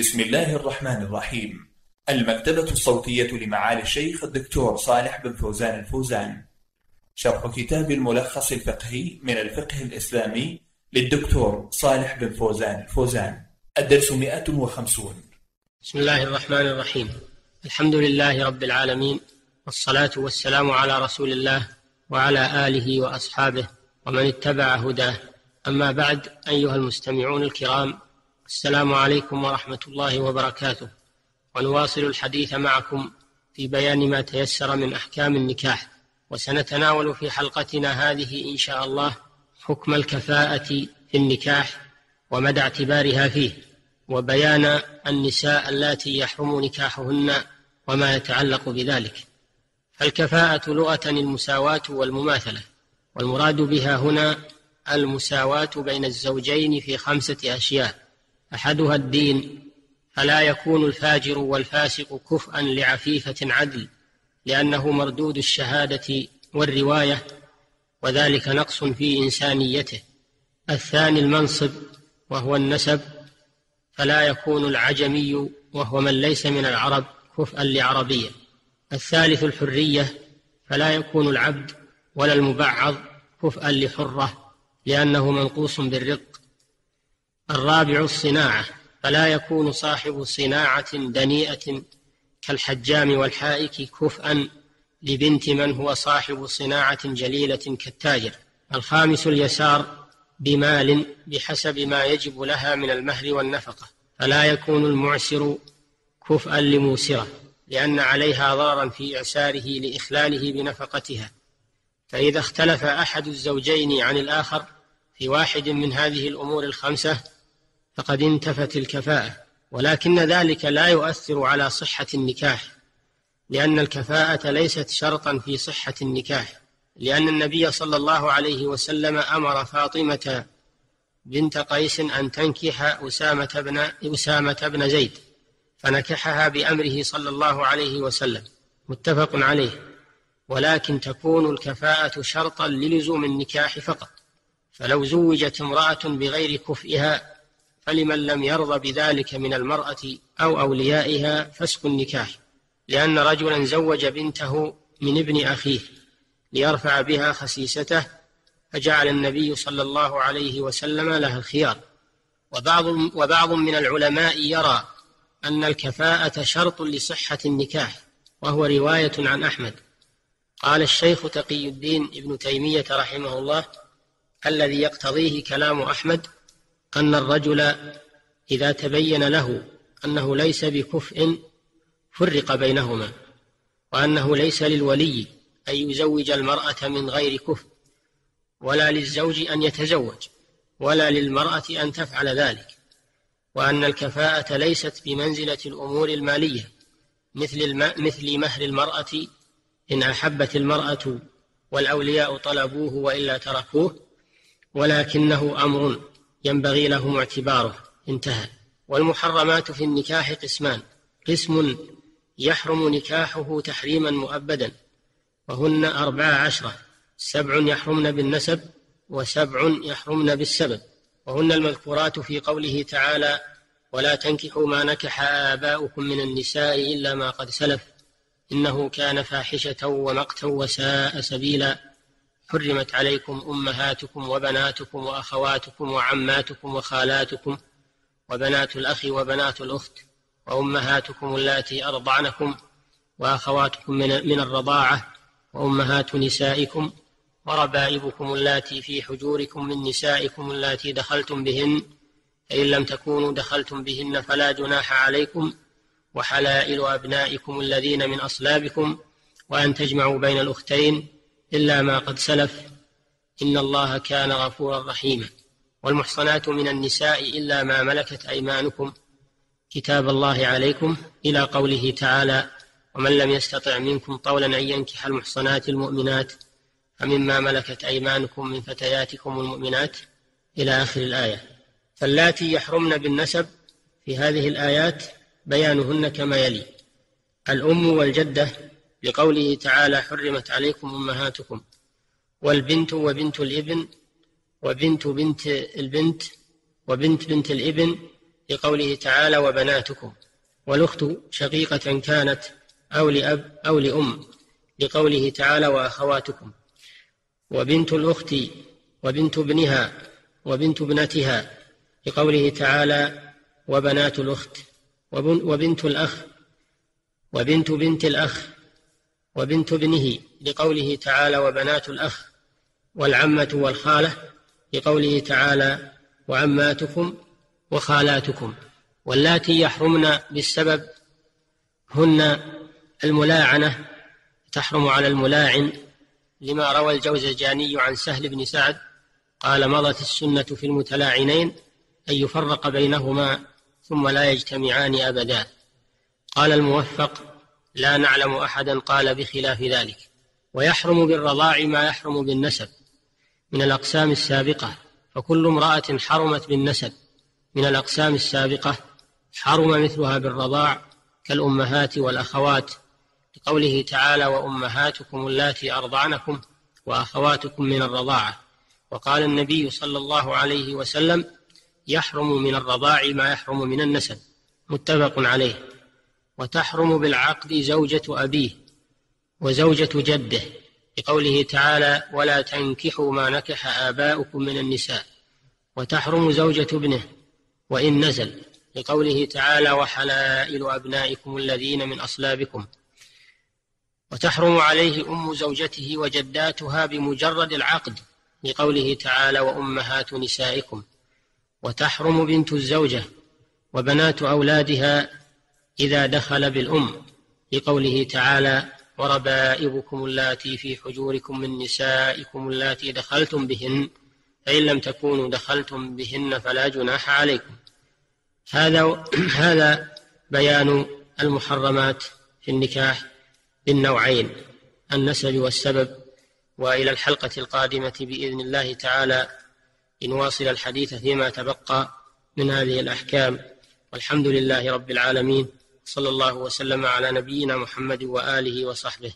بسم الله الرحمن الرحيم. المكتبة الصوتية لمعالي الشيخ الدكتور صالح بن فوزان الفوزان. شرح كتاب الملخص الفقهي من الفقه الإسلامي للدكتور صالح بن فوزان الفوزان. الدرس 150 بسم الله الرحمن الرحيم. الحمد لله رب العالمين والصلاة والسلام على رسول الله وعلى آله وأصحابه ومن اتبع هداه. أما بعد أيها المستمعون الكرام السلام عليكم ورحمة الله وبركاته. ونواصل الحديث معكم في بيان ما تيسر من أحكام النكاح. وسنتناول في حلقتنا هذه إن شاء الله حكم الكفاءة في النكاح ومدى اعتبارها فيه. وبيان النساء اللاتي يحرم نكاحهن وما يتعلق بذلك. فالكفاءة لغة المساواة والمماثلة. والمراد بها هنا المساواة بين الزوجين في خمسة أشياء. أحدها الدين فلا يكون الفاجر والفاسق كفءا لعفيفة عدل لأنه مردود الشهادة والرواية وذلك نقص في إنسانيته. الثاني المنصب وهو النسب فلا يكون العجمي وهو من ليس من العرب كفءا لعربية. الثالث الحرية فلا يكون العبد ولا المبعض كفءا لحرة لأنه منقوص بالرق. الرابع الصناعة فلا يكون صاحب صناعة دنيئة كالحجام والحائك كفءا لبنت من هو صاحب صناعة جليلة كالتاجر. الخامس اليسار بمال بحسب ما يجب لها من المهر والنفقة. فلا يكون المعسر كفءا لموسرة لأن عليها ضررا في إعساره لإخلاله بنفقتها. فإذا اختلف أحد الزوجين عن الآخر في واحد من هذه الأمور الخمسة فقد انتفت الكفاءة ولكن ذلك لا يؤثر على صحة النكاح لأن الكفاءة ليست شرطا في صحة النكاح لأن النبي صلى الله عليه وسلم أمر فاطمة بنت قيس أن تنكح أسامة بن أسامة بن زيد فنكحها بأمره صلى الله عليه وسلم متفق عليه ولكن تكون الكفاءة شرطا للزوم النكاح فقط فلو زوجت امرأة بغير كفئها فلمن لم يرضى بذلك من المرأة أو أوليائها فسق النكاح لأن رجلا زوج بنته من ابن أخيه ليرفع بها خسيسته فجعل النبي صلى الله عليه وسلم لها الخيار. وبعض وبعض من العلماء يرى أن الكفاءة شرط لصحة النكاح وهو رواية عن أحمد. قال الشيخ تقي الدين ابن تيمية رحمه الله الذي يقتضيه كلام أحمد أن الرجل إذا تبين له أنه ليس بكفء فرق بينهما وأنه ليس للولي أن يزوج المرأة من غير كفء ولا للزوج أن يتزوج ولا للمرأة أن تفعل ذلك وأن الكفاءة ليست بمنزلة الأمور المالية مثل. مثل مهر المرأة إن أحبت المرأة والأولياء طلبوه وإلا تركوه ولكنه أمر ينبغي لهم اعتباره. انتهى. والمحرمات في النكاح قسمان. قسم يحرم نكاحه تحريما مؤبدا. وهن أربع عشرة سبع يحرمن بالنسب وسبع يحرمن بالسبب. وهن المذكورات في قوله تعالى ولا تنكحوا ما نكح آباؤكم من النساء إلا ما قد سلف. إنه كان فاحشة ومقتا وساء سبيلا. حرمت عليكم أمهاتكم وبناتكم وأخواتكم وعماتكم وخالاتكم وبنات الأخ وبنات الأخت وأمهاتكم اللاتي أرضعنكم وأخواتكم من من الرضاعة وأمهات نسائكم وربائبكم اللاتي في حجوركم من نسائكم اللاتي دخلتم بهن فإن لم تكونوا دخلتم بهن فلا جناح عليكم وحلائل أبنائكم الذين من أصلابكم وأن تجمعوا بين الأختين إلا ما قد سلف. إن الله كان غفورا رحيما. والمحصنات من النساء إلا ما ملكت أيمانكم. كتاب الله عليكم. إلى قوله تعالى ومن لم يستطع منكم طولا أن ينكح المحصنات المؤمنات فمما ملكت أيمانكم من فتياتكم المؤمنات. إلى آخر الآية فاللاتي يحرمن بالنسب في هذه الآيات بيانهن كما يلي. الأم والجدة لقوله تعالى حرمت عليكم أمهاتكم والبنت وبنت الإبن وبنت بنت البنت وبنت بنت الإبن لقوله تعالى وبناتكم والأخت شقيقة كانت أو لأب أو لأم لقوله تعالى وأخواتكم وبنت الأخت وبنت ابنها وبنت ابنتها لقوله تعالى وبنات الأخت وبنت الأخ وبنت بنت الأخ وبنت ابنه لقوله تعالى وبنات الأخ والعمة والخالة لقوله تعالى وعماتكم وخالاتكم واللاتي يحرمن بالسبب هن الملاعنة تحرم على الملاعن لما روى الجوزجاني عن سهل بن سعد قال مضت السنة في المتلاعنين أن يفرق بينهما ثم لا يجتمعان أبدا. قال الموفق لا نعلم أحدا قال بخلاف ذلك ويحرم بالرضاع ما يحرم بالنسب من الأقسام السابقة فكل امرأة حرمت بالنسب من الأقسام السابقة حرم مثلها بالرضاع كالأمهات والأخوات لقوله تعالى وأمهاتكم اللاتي أرضعنكم وأخواتكم من الرضاعة وقال النبي صلى الله عليه وسلم يحرم من الرضاع ما يحرم من النسب متفق عليه. وتحرم بالعقد زوجة أبيه وزوجة جده لقوله تعالى ولا تنكحوا ما نكح آباؤكم من النساء وتحرم زوجة ابنه وإن نزل لقوله تعالى وحلائل أبنائكم الذين من أصلابكم وتحرم عليه أم زوجته وجداتها بمجرد العقد لقوله تعالى وأمهات نسائكم وتحرم بنت الزوجة وبنات أولادها إذا دخل بالأم لقوله تعالى وربائبكم اللاتي في حجوركم من نسائكم اللاتي دخلتم بهن فإن لم تكونوا دخلتم بهن فلا جناح عليكم. هذا هذا بيان المحرمات في النكاح بالنوعين النسب والسبب. وإلى الحلقة القادمة بإذن الله تعالى لنواصل الحديث فيما تبقى من هذه الأحكام. والحمد لله رب العالمين. صلى الله وسلم على نبينا محمد وآله وصحبه.